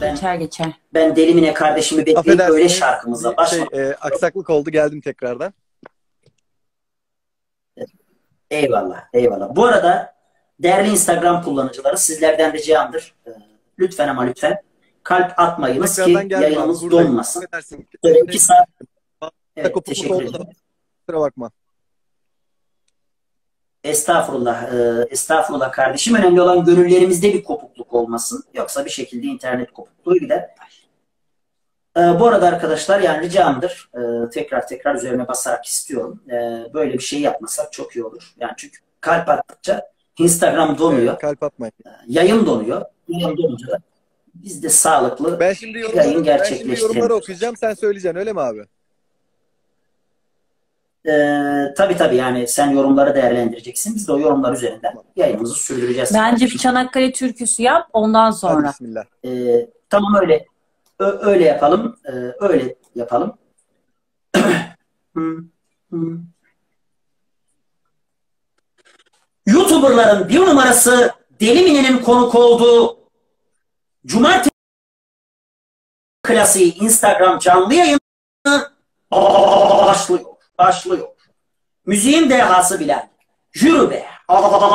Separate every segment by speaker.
Speaker 1: Ben,
Speaker 2: Geçer geçer.
Speaker 1: ben Delimine kardeşimi bekleyip
Speaker 3: Affedersiniz.
Speaker 1: öyle şarkımıza
Speaker 3: Şey,
Speaker 1: başladım.
Speaker 3: e, aksaklık oldu geldim tekrardan.
Speaker 1: Eyvallah, eyvallah. Bu arada değerli Instagram kullanıcıları sizlerden ricamdır. Ee, Lütfen ama lütfen kalp atmayınız ki
Speaker 3: Tekrardan
Speaker 1: yayınımız donmasın. Böyle iki saat. Evet, teşekkür
Speaker 3: oldu da.
Speaker 1: ederim.
Speaker 3: Kusura bakma.
Speaker 1: Estağfurullah, e, estağfurullah kardeşim. Önemli olan gönüllerimizde bir kopukluk olmasın. Yoksa bir şekilde internet kopukluğu gider. E, bu arada arkadaşlar yani ricamdır. E, tekrar tekrar üzerine basarak istiyorum. E, böyle bir şey yapmasak çok iyi olur. Yani çünkü kalp attıkça Instagram donuyor.
Speaker 3: Evet, kalp atmayın.
Speaker 1: Yayın donuyor. Yayın donunca da biz de sağlıklı
Speaker 3: Ben şimdi
Speaker 1: yayın
Speaker 3: yorumları, ben şimdi
Speaker 1: gerçekleştirelim.
Speaker 3: yorumları okuyacağım. Sen söyleyeceksin öyle mi abi?
Speaker 1: Ee, tabii tabii yani sen yorumları değerlendireceksin. Biz de o yorumlar üzerinden yayınımızı sürdüreceğiz.
Speaker 2: Bence bir Çanakkale türküsü yap ondan
Speaker 3: Hadi
Speaker 2: sonra.
Speaker 3: bismillah.
Speaker 1: Ee, tamam öyle. Ö- öyle yapalım. Ee, öyle yapalım. YouTuber'ların bir numarası Deli Mine'nin konuk olduğu Cumartesi klasiği Instagram canlı yayını başlıyor. Başlıyor. Müziğin dehası bilen. Yürü be. Allah'ına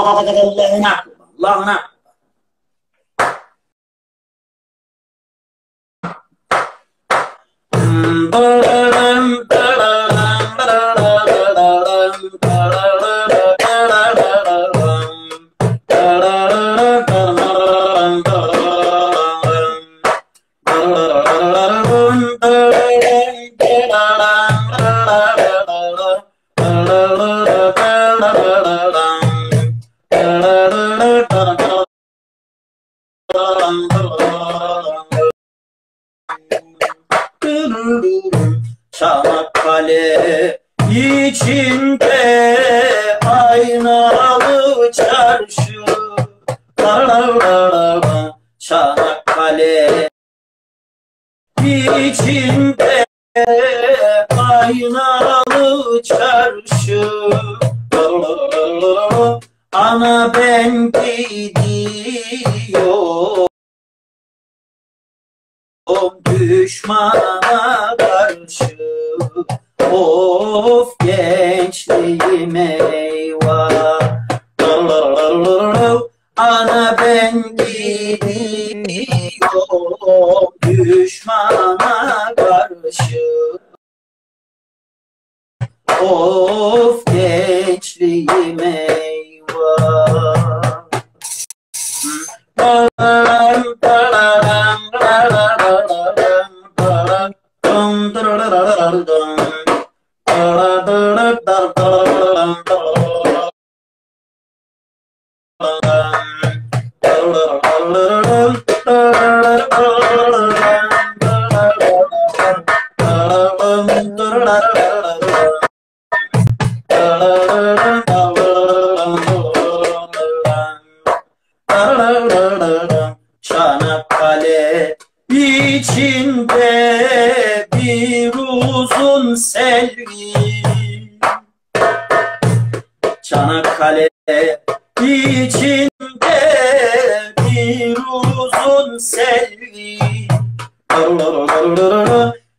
Speaker 1: Allah'ına. Çanakkale içinde aynalı çarşı. Çanakkale içinde aynalı çarşı. Ana ben gidiyorum düşmana karşı. Of gençliğim eyvah içinde bir uzun selvi.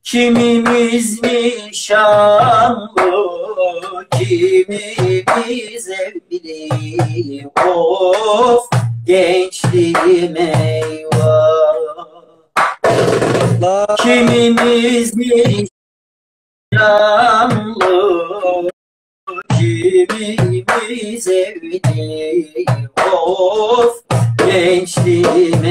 Speaker 1: Kimimiz nişanlı, kimimiz evli. Of gençliğim eyvah. Kimimiz nişanlı, kimimiz evli Of gençliğim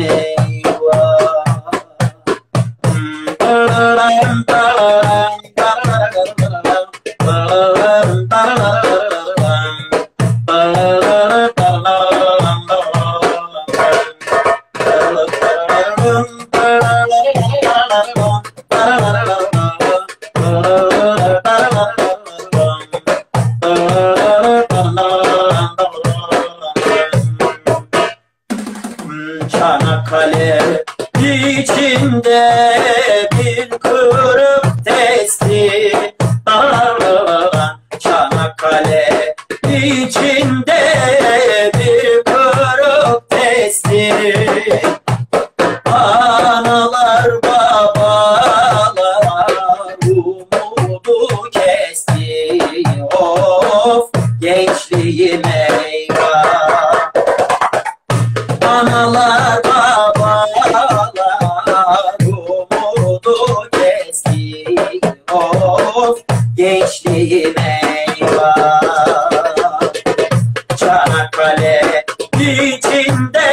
Speaker 1: Çanakkale içinde bir kırık testi dağılan Çanakkale içinde bir kırık testi. Çanakkale içinde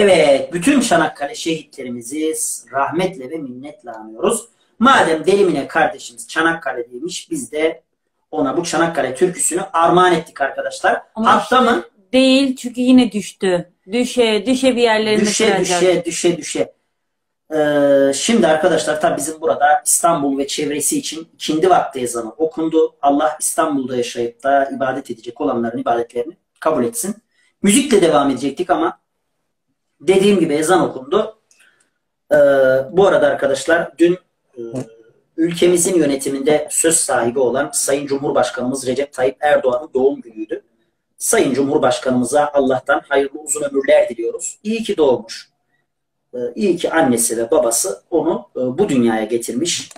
Speaker 1: Evet, bütün Çanakkale şehitlerimizi rahmetle ve minnetle anıyoruz. Madem Delimine kardeşimiz Çanakkale demiş, biz de ona bu Çanakkale türküsünü armağan ettik arkadaşlar.
Speaker 2: Ama
Speaker 1: Hatta mı?
Speaker 2: Değil çünkü yine düştü. Düşe, düşe bir yerlerinde
Speaker 1: Düşe
Speaker 2: kıracak.
Speaker 1: düşe düşe düşe. Ee, şimdi arkadaşlar tabi bizim burada İstanbul ve çevresi için ikindi vakti ezanı okundu. Allah İstanbul'da yaşayıp da ibadet edecek olanların ibadetlerini kabul etsin. Müzikle devam edecektik ama dediğim gibi ezan okundu. Ee, bu arada arkadaşlar dün e, ülkemizin yönetiminde söz sahibi olan Sayın Cumhurbaşkanımız Recep Tayyip Erdoğan'ın doğum günüydü. Sayın Cumhurbaşkanımıza Allah'tan hayırlı uzun ömürler diliyoruz. İyi ki doğmuş. Ee, İyi ki annesi ve babası onu e, bu dünyaya getirmiş.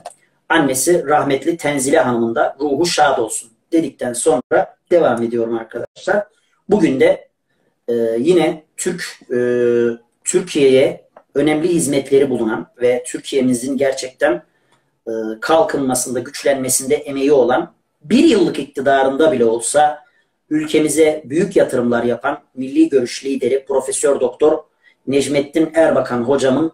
Speaker 1: Annesi rahmetli Tenzile Hanım'ın da ruhu şad olsun dedikten sonra devam ediyorum arkadaşlar. Bugün de e, yine Türk e, Türkiye'ye önemli hizmetleri bulunan ve Türkiye'mizin gerçekten e, kalkınmasında, güçlenmesinde emeği olan bir yıllık iktidarında bile olsa ülkemize büyük yatırımlar yapan milli görüş lideri Profesör Doktor Necmettin Erbakan hocamın